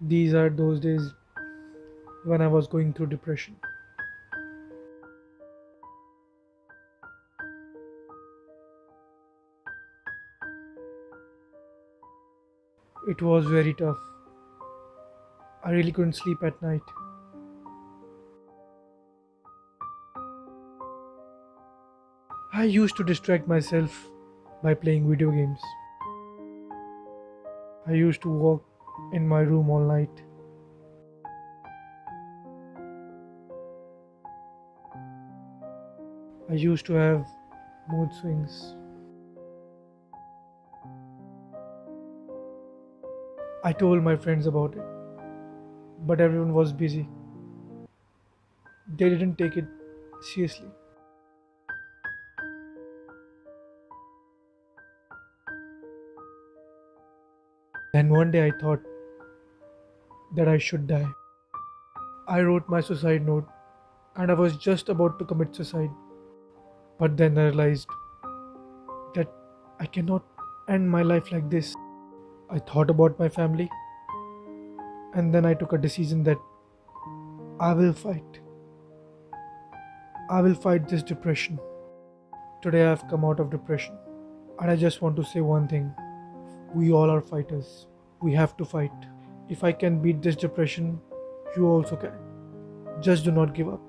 These are those days when I was going through depression. It was very tough. I really couldn't sleep at night. I used to distract myself by playing video games. I used to walk in my room all night. I used to have mood swings. I told my friends about it, but everyone was busy. They didn't take it seriously. Then one day I thought that I should die. I wrote my suicide note and I was just about to commit suicide. But then I realized that I cannot end my life like this. I thought about my family and then I took a decision that I will fight. I will fight this depression. Today I have come out of depression and I just want to say one thing. We all are fighters. We have to fight. If I can beat this depression, you also can. Just do not give up.